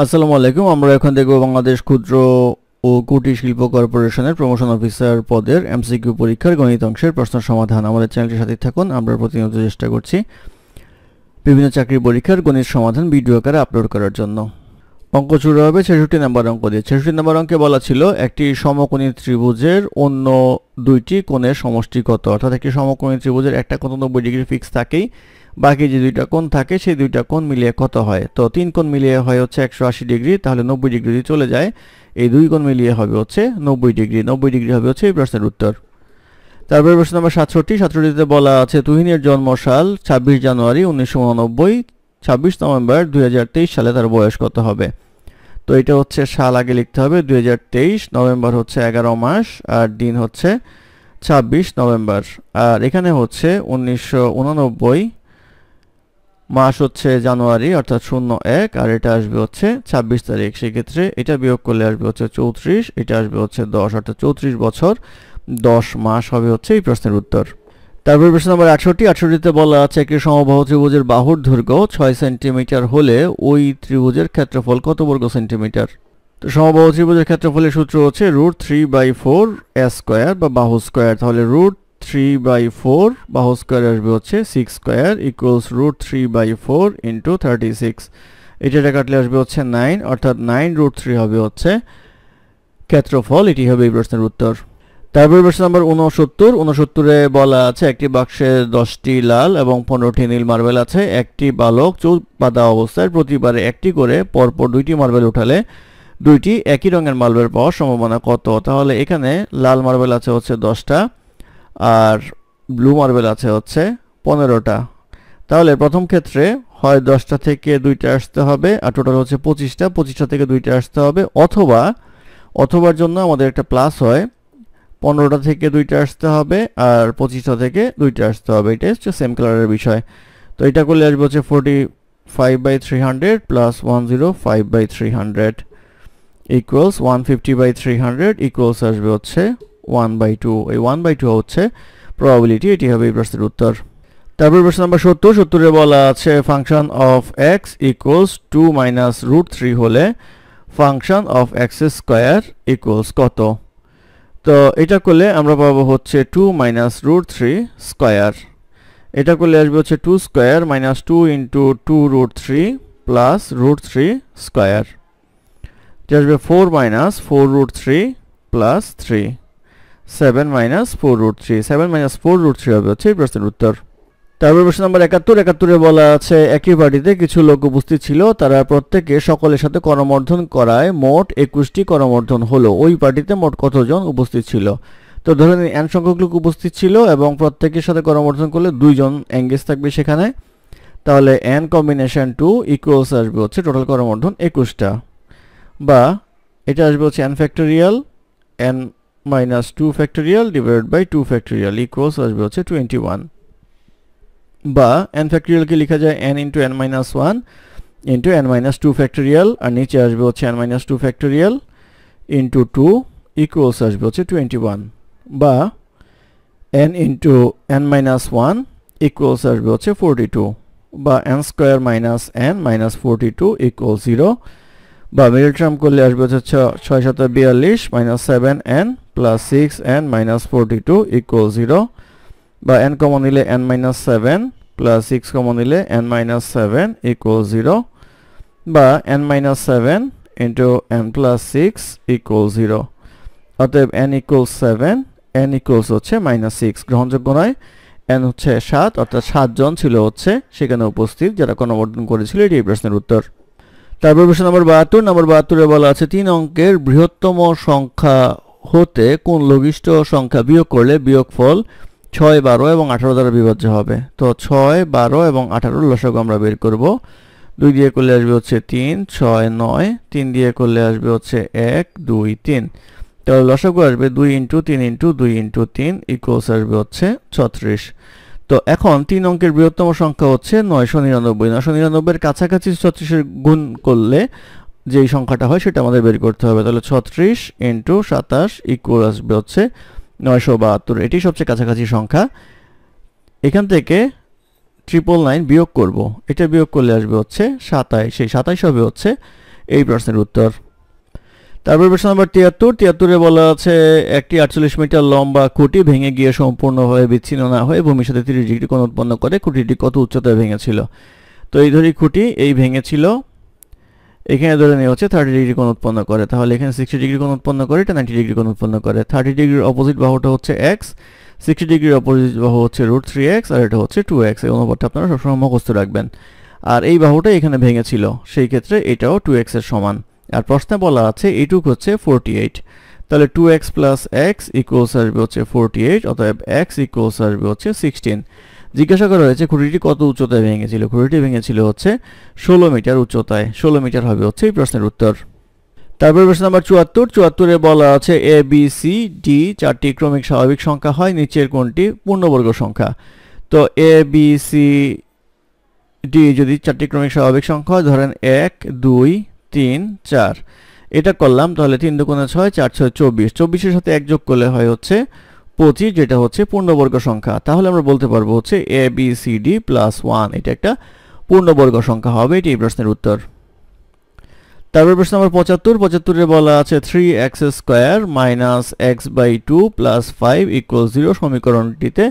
আসসালামু আলাইকুম, আমরা এখন দেখব বাংলাদেশ ক্ষুদ্র ও কুটির শিল্প কর্পোরেশনের প্রমোশন অফিসার পদের এমসিকিউ পরীক্ষার গণিত অংশের প্রশ্ন সমাধান। আমাদের চ্যানেলটির সাথে থাকুন, আমরা প্রতিনিয়ত চেষ্টা করছি বিভিন্ন চাকরির পরীক্ষার গণিত সমাধান ভিডিও আকারে আপলোড করার জন্য। অঙ্ক শুরু হবে ছেষট্টি নাম্বার অঙ্ক দিয়ে। ছেষট্টি নাম্বার অঙ্কে বলা ছিল, একটি সমকোণী ত্রিভুজের অন্য দুইটি কোণের সমষ্টি কত? অর্থাৎ একটি সমকোণী ত্রিভুজের একটা কোণ নব্বই ডিগ্রি ফিক্স থাকেই বাকি যে দুইটা কোণ থাকে, সেই দুইটা কোণ মিলিয়ে কত হয়? তো তিন কোণ মিলিয়ে হয় হচ্ছে একশো আশি ডিগ্রি, তাহলে নব্বই ডিগ্রি চলে যায়। এই দুই কোণ মিলিয়ে হবে হচ্ছে নব্বই ডিগ্রি। নব্বই ডিগ্রি হবে হচ্ছে এই প্রশ্নের উত্তর। তারপরে প্রশ্ন নম্বর সাতষট্টি। সাতষট্টিতে বলা আছে, তুহিনের জন্মসাল ছাব্বিশ জানুয়ারি উনিশশো উননব্বই, ছাব্বিশ নভেম্বর দুই হাজার তেইশ সালে তার বয়স কত হবে? তো এটা হচ্ছে সাল আগে লিখতে হবে, দুই হাজার তেইশ, নভেম্বর হচ্ছে এগারো মাস, আর দিন হচ্ছে ছাব্বিশ নভেম্বর। আর এখানে হচ্ছে উনিশশো উননব্বই মাস হচ্ছে জানুয়ারি, অর্থাৎ শূন্য এক, আর এটা আসবে হচ্ছে ছাব্বিশ তারিখ। সেক্ষেত্রে এটা বিয়োগ করলে আসবে হচ্ছে চৌত্রিশ, এটা আসবে হচ্ছে দশ, অর্থাৎ চৌত্রিশ বছর, দশ মাস হবে হচ্ছে এই প্রশ্নের উত্তর। তারপর প্রশ্ন নম্বর আটষট্টি, আটষট্টিতে বলা আছে, একটি সমবাহ ত্রিভুজের বাহুর দৈর্ঘ্য ছয় সেন্টিমিটার হলে ওই ত্রিভুজের ক্ষেত্রফল কত বর্গ সেন্টিমিটার? তো সমবাহু ত্রিভুজের ক্ষেত্রফলের সূত্র হচ্ছে root three by four square বা বাহু স্কোয়ার। তাহলে রুট থ্রি বাই ফোর বাহু স্কোয়ার আসবে হচ্ছে six square equals root three by four into thirty six এটা কাটলে আসবে হচ্ছে অর্থাৎ নাইন রুট থ্রি হবে হচ্ছে ক্ষেত্রফল। এটি হবে এই প্রশ্নের উত্তর। তারপর প্রশ্ন নম্বর উনসত্তর বলা আছে, একটি বাক্সে দশটি লাল এবং পনেরোটি নীল মার্বেল আছে। একটি বালক চোখ বাঁধা অবস্থায় প্রতিবারে একটি করে, পরপর দুইটি মার্বেল উঠালে দুইটি একই রঙের মার্বেল পাওয়ার সম্ভাবনা কত? তাহলে এখানে লাল মার্বেল আছে হচ্ছে দশটা আর ব্লু মার্বেল আছে হচ্ছে পনেরোটা। তাহলে প্রথম ক্ষেত্রে হয় দশটা থেকে দুইটা আসতে হবে, আর টোটাল হচ্ছে পঁচিশটা পঁচিশটা থেকে দুইটা আসতে হবে। অথবা, অথবার জন্য আমাদের একটা প্লাস হয়, পনেরোটা থেকে দুইটা আসতে হবে, আর পঁচিশটা থেকে দুইটা আসতে হবে। এটা হচ্ছে সেম কালারের বিষয়। তো এটা করলে আসবে হচ্ছে forty five by three hundred plus one zero five by three hundred equals one fifty by three hundred equals আসবে হচ্ছে ওয়ান বাই টু এই ওয়ান বাই টু হচ্ছে প্রবাবিলিটি এটি হবে এই প্রশ্নের উত্তর। তারপর প্রশ্ন নাম্বার সত্তর, সত্তরে বলা আছে function of x equals two minus root three হলে function of x square equals কত? তো এটা করলে আমরা পাবো হচ্ছে two minus root three square এটা করলে আসবে হচ্ছে two square minus two into two root three plus root three square এটা আসবে four minus four root three plus three seven minus four root three seven minus four root three হবে হচ্ছে এই প্রশ্নের উত্তর। তারপর প্রশ্ন নম্বর একাত্তর, একাত্তরে বলা আছে, একই পার্টিতে কিছু লোক উপস্থিত ছিল, তারা প্রত্যেকে সকলের সাথে করমর্ধন করায় মোট একুশটি করমর্ধন হলো। ওই পার্টিতে মোট কতজন উপস্থিত ছিল? তো ধরে নিন এন সংখ্যক লোক উপস্থিত ছিল এবং প্রত্যেকের সাথে করমর্ধন করলে দুইজন এঙ্গেজ থাকবে সেখানে। তাহলে এন কম্বিনেশন টু ইকুয়ালস আসবে হচ্ছে টোটাল করমর্ধন একুশটা। বা এটা আসবে হচ্ছে n factorial n minus two factorial divide by two factorial equals আসবে হচ্ছে টোয়েন্টি ওয়ান বা এন ফ্যাক্টোরিয়ালকে লেখা যায় n into n minus one into n minus two factorial আর নিচে আসবে হচ্ছে n minus two factorial into two equals আসবে হচ্ছে টোয়েন্টি ওয়ান বা n into n minus one equals আসবে হচ্ছে ফোরটি টু বা n square minus n minus forty two equal zero বা মিডল টার্ম করলে আসবে হচ্ছে ছয় সাত বিয়াল্লিশ minus seven n six n minus forty two equal zero বা এন কমন নিলে n minus seven plus six common নিলে n minus seven equal zero বা n minus seven into n plus six equal zero অতএব n equal seven n equals হচ্ছে minus six গ্রহণযোগ্য নয়। N হচ্ছে সাত, অর্থাৎ সাতজন ছিল হচ্ছে সেখানে উপস্থিত যারা কর্মবর্ধন করেছিল, এটি এই প্রশ্নের উত্তর। তারপর প্রশ্ন নম্বর বাহাত্তর। নম্বর বাহাত্তরে বলা আছে, তিন অঙ্কের বৃহত্তম সংখ্যা হতে কোন লঘিষ্ঠ সংখ্যা বিয়োগ করলে বিয়োগফল ছয়, বারো এবং আঠারো দ্বারা বিভাজ্য হবে? তো ছয়, বারো এবং আঠারোর লসক আমরা বের করব। দুই দিয়ে করলে আসবে হচ্ছে তিন, ছয়, নয়, তিন দিয়ে করলে আসবে হচ্ছে এক, দুই, তিন। তাহলে লসক আসবে দুই ইন্টু তিন ইন্টু দুই ইন্টু তিন ইকুয়ালস আসবে হচ্ছে ছত্রিশ। তো এখন তিন অঙ্কের বৃহত্তম সংখ্যা হচ্ছে নয়শো নিরানব্বই। নয়শো নিরানব্বইয়ের কাছাকাছি ছত্রিশের গুণ করলে যেই সংখ্যাটা হয় সেটা আমাদের বের করতে হবে। তাহলে ছত্রিশ ইন্টু সাতাশ ইকুয়াল আসবে হচ্ছে নয়শো বাহাত্তর। এটি সবচেয়ে কাছাকাছি সংখ্যা। এখান থেকে ট্রিপল নাইন বিয়োগ করব। এটা বিয়োগ করলে আসবে হচ্ছে সাতাইশ সেই সাতাইশ হবে হচ্ছে এই প্রশ্নের উত্তর। তারপর প্রশ্ন নম্বর তিয়াত্তর। তিয়াত্তরে বলা আছে, একটি আটচল্লিশ মিটার লম্বা খুঁটি ভেঙে গিয়ে সম্পূর্ণভাবে বিচ্ছিন্ন না হয়ে ভূমির সাথে তিরিশ ডিগ্রি কোণ উৎপন্ন করে খুঁটিটি কত উচ্চতায় ভেঙেছিল? তো এই ধরি খুঁটি এই ভেঙেছিল এখানে ধরে নেওয়া হচ্ছে থার্টি ডিগ্রি কোণ উৎপন্ন করে। তাহলে এখানে সিক্সটি ডিগ্রি কোণ উৎপন্ন করে, এটা নাইনটি ডিগ্রি কোণ উৎপন্ন করে। থার্টি ডিগ্রির অপোজিট বাহুটা হচ্ছে এক্স সিক্সটি ডিগ্রির অপোজিট বাহু হচ্ছে রুট থ্রি এক্স আর এটা হচ্ছে টু এক্স এই অনুপাতটা আপনারা সবসময় মুখস্থ রাখবেন। আর এই বাহুটা এখানে ভেঙেছিল, সেই ক্ষেত্রে এটাও টু এক্সের সমান। আর প্রশ্নে বলা আছে এইটুক হচ্ছে ফোরটি এইট তাহলে two x plus x equals আসবে হচ্ছে ফোরটি এইট অতএব এক্স ইকুয়ালস আসবে হচ্ছে সিক্সটিন জিজ্ঞাসা করা হয়েছে, খুঁটিটি কত উচ্চতায় ভেঙেছিল? খুঁটিটি ভেঙেছিল হচ্ছে ষোলো মিটার উচ্চতায়। ষোলো মিটার হবে হচ্ছে এই প্রশ্নের উত্তর। তারপর প্রশ্ন নাম্বার চুয়াত্তর। চুয়াত্তরে বলা আছে এ বি সি ডি চারটি ক্রমিক স্বাভাবিক সংখ্যা হয়, নিচের কোনটি? পূর্ণবর্গ সংখ্যা। তো এ বি সি ডি যদি চারটি ক্রমিক স্বাভাবিক সংখ্যা হয়, ধরেন এক, দুই, তিন, চার। এটা করলাম, তাহলে তিন দুগুণে ছয়, চার ছয়, চব্বিশ। চব্বিশের সাথে এক যোগ করলে হয় হচ্ছে পঁচিশ, যেটা হচ্ছে পূর্ণবর্গ সংখ্যা। তাহলে আমরা বলতে পারব হচ্ছে A B C D plus one এটা একটা পূর্ণবর্গ সংখ্যা হবে, এটি এই প্রশ্নের উত্তর। তারপর প্রশ্ন নম্বর পঁচাত্তর, পঁচাত্তরে বলা আছে three x square minus x by two plus five equal zero সমীকরণটিতে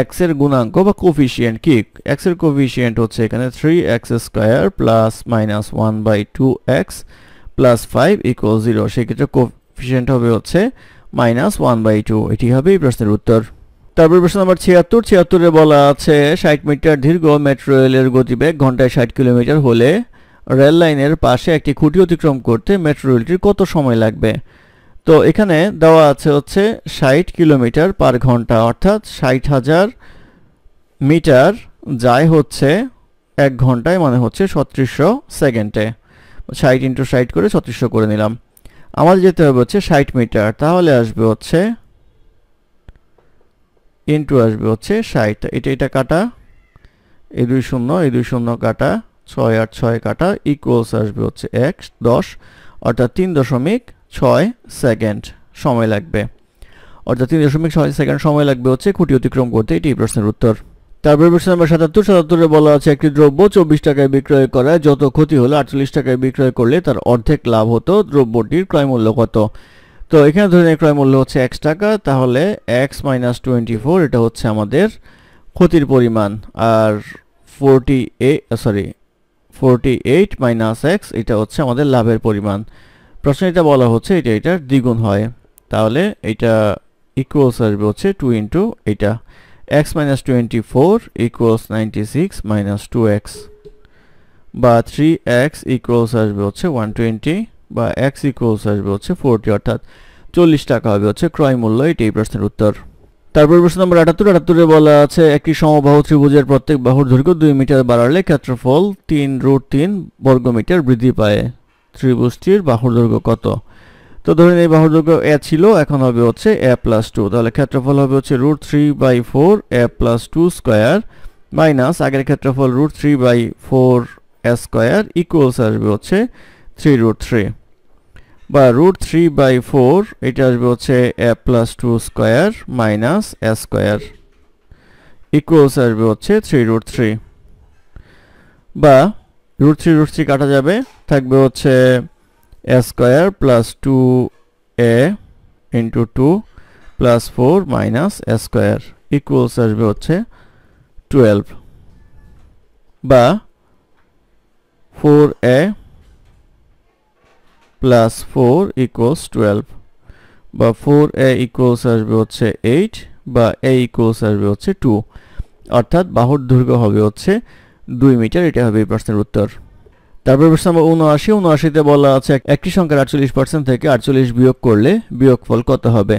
এক্সের গুণাঙ্ক বা কোফিসিয়েন্ট কি? এক্সের কোফিসিয়েন্ট হচ্ছে এখানে three x square plus minus one by two x plus five equal zero সেক্ষেত্রে কোফিসিয়েন্ট হবে হচ্ছে মাইনাস ওয়ান বাই টু, এটি হবে এই প্রশ্নের উত্তর। তারপর প্রশ্ন নম্বর ছিয়াত্তর, ছিয়াত্তরে বলা আছে, ষাট মিটার দীর্ঘ মেট্রো রেলের গতিবেগ ঘন্টায় ষাট কিলোমিটার হলে রেল লাইনের পাশে একটি খুঁটি অতিক্রম করতে মেট্রো রেলটির কত সময় লাগবে? তো এখানে দেওয়া আছে হচ্ছে ষাট কিলোমিটার পার ঘণ্টা, অর্থাৎ ষাট হাজার মিটার যায় হচ্ছে এক ঘন্টায় মানে হচ্ছে ছত্রিশশো সেকেন্ডে। ষাট ইন্টু ষাট করে ছত্রিশশো করে নিলাম। আমাদের যেতে হবে হচ্ছে ষাট মিটার, তাহলে আসবে হচ্ছে ইন্টু আসবে হচ্ছে ষাট। এটা এটা কাটা এই দুই শূন্য এই দুই শূন্য কাটা, ছয় আট ছয় কাটা ইকুয়ালস আসবে হচ্ছে এক, দশ, অর্থাৎ তিন দশমিক ছয় সেকেন্ড সময় লাগবে। অর্থাৎ তিন দশমিক ছয় সেকেন্ড সময় লাগবে হচ্ছে খুঁটি অতিক্রম করতে, এটি প্রশ্নের উত্তর। তারপরে প্রশ্ন নম্বর সাতাত্তর, সাতাত্তরে বলা আছে, একটি দ্রব্য চব্বিশ টাকায় বিক্রয় করায় যত ক্ষতি হলো আটচল্লিশ টাকায় বিক্রয় করলে তার অর্ধেক লাভ হতো দ্রব্যটির ক্রয় মূল্য কত? তো এখানে ধরে নিয়ে ক্রয় মূল্য হচ্ছে এক্স টাকা, তাহলে এক্স মাইনাস টোয়েন্টি ফোর এটা হচ্ছে আমাদের ক্ষতির পরিমাণ। আর forty uh sorry forty eight minus X এটা হচ্ছে আমাদের লাভের পরিমাণ। প্রশ্ন এটা বলা হচ্ছে, এটা এটার দ্বিগুণ হয়। তাহলে এটা ইকুয়ালস আসবে হচ্ছে টু ইন্টু এটা four equals ninety six minus two X বা থ্রি এক্স ইকুয়ালস আসবে হচ্ছে ওয়ান টোয়েন্টি বা এক্স ইকুয়ালস আসবে হচ্ছে ফোরটি অর্থাৎ চল্লিশ টাকা হবে হচ্ছে ক্রয় মূল্য এটাই প্রশ্নের উত্তর। তারপর প্রশ্ন নম্বর আটাত্তর, আটাত্তরে বলা আছে, একটি সমবাহু ত্রিভুজের প্রত্যেক বাহুর দৈর্ঘ্য দুই মিটার বাড়ালে ক্ষেত্রফল তিন রুট তিন বর্গমিটার বৃদ্ধি পায়। ত্রিভুজটির বাহুর দৈর্ঘ্য কত? তো ধরেন এই বাহুর দৈর্ঘ্য এ ছিল, এখন হবে হচ্ছে এ প্লাস টু তাহলে ক্ষেত্রফল হবে হচ্ছে root three by four A plus two square minus আগের ক্ষেত্রফল root three by four A square equals আসবে হচ্ছে থ্রি রুট থ্রি বা রুট থ্রি বাই ফোর এটা আসবে হচ্ছে A plus two square minus A square equals আসবে হচ্ছে থ্রি রুট থ্রি বা রুট থ্রি রুট থ্রি কাটা যাবে, থাকবে হচ্ছে square plus two A into two plus four minus A square equals আসবে হচ্ছে টুয়েলভ বা four A plus four equals twelve বা ফোর এ ইকুয়ালস আসবে হচ্ছে এইট বা এ ইকুয়ালস আসবে হচ্ছে টু অর্থাৎ বাহুর দৈর্ঘ্য হবে হচ্ছে দুই মিটার, এটা হবে এই প্রশ্নের উত্তর। তারপর প্রশ্ন নম্বর উনআশি উনআশিতে বলা আছে, একটি সংখ্যার আটচল্লিশ পার্সেন্ট থেকে আটচল্লিশ বিয়োগ করলে বিয়োগফল কত হবে?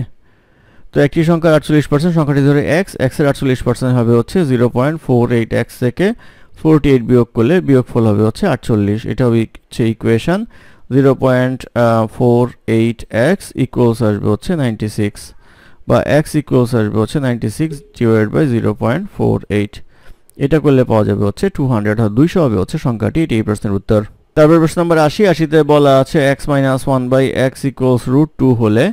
তো একটি সংখ্যার আটচল্লিশ পার্সেন্ট সংখ্যাটি ধরে এক্স এক্সের আটচল্লিশ পার্সেন্ট হবে হচ্ছে zero point four eight X থেকে ফোরটি এইট বিয়োগ করলে বিয়োগফল হবে হচ্ছে আটচল্লিশ। এটা হচ্ছে equation zero point four eight X equals আসবে হচ্ছে নাইনটি সিক্স বা এক্স ইকুয়ালস আসবে হচ্ছে ninety six divide by zero point four eight এটা করলে পাওয়া যাবে হচ্ছে টু হান্ড্রেড আর দুইশো হবে হচ্ছে সংখ্যাটি, এটি এই প্রশ্নের উত্তর। তারপর প্রশ্ন নম্বর আশি, আশিতে বলা আছে X minus one by X equals root two হলে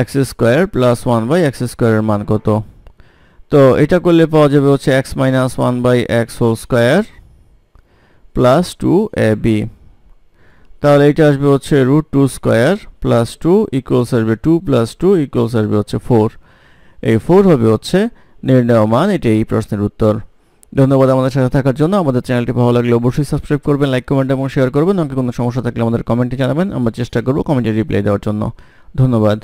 X square plus one by X স্কোয়ারের মান কত? তো এটা করলে পাওয়া যাবে হচ্ছে X minus one by X whole square plus two A B তাহলে এটা আসবে হচ্ছে root two square plus two equals আসবে টু প্লাস টু ইকুয়ালস আসবে হচ্ছে ফোর এই ফোর হবে হচ্ছে নির্ণয় মান এটা এই প্রশ্নের উত্তর। ধন্যবাদ আমাদের সাথে থাকার জন্য। আমাদের চ্যানেলটি ভালো লাগলে অবশ্যই সাবস্ক্রাইব করবেন লাইক কমেন্ট এবং শেয়ার করবেন। আমাকে কোনো সমস্যা থাকলে আমাদের কমেন্টে জানাবেন। আমরা চেষ্টা করব কমেন্টে রিপ্লাই দেওয়ার জন্য। ধন্যবাদ।